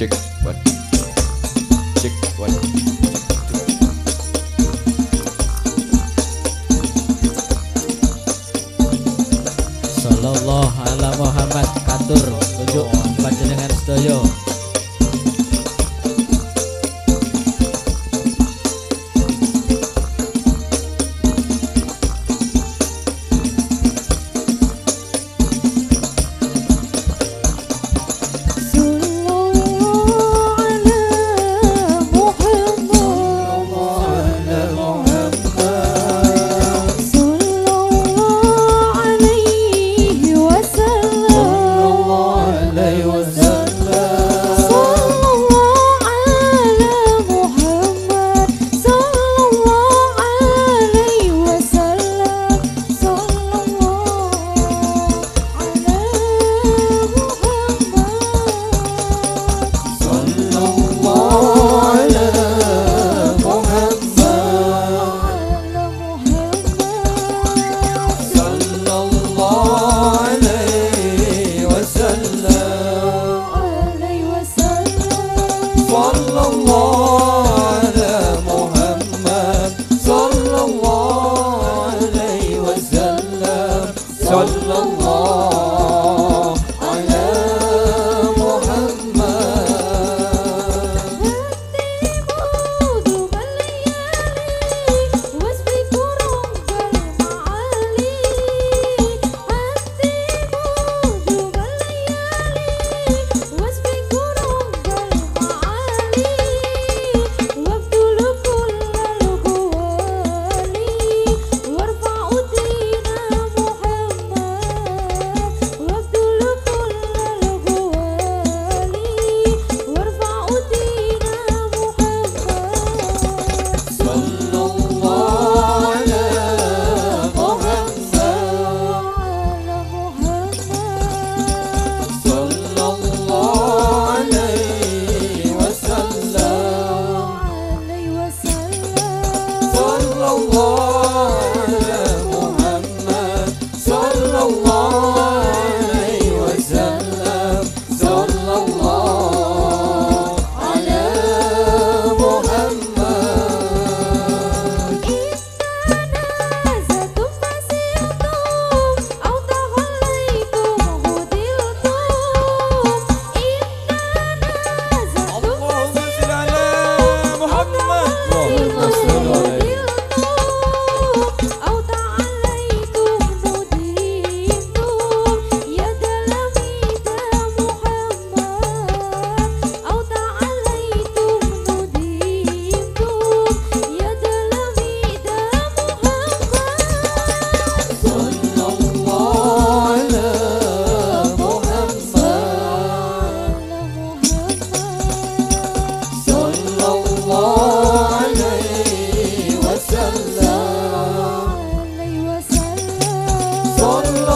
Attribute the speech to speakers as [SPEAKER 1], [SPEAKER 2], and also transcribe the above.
[SPEAKER 1] Chick, what? Chick, what?
[SPEAKER 2] sallallahu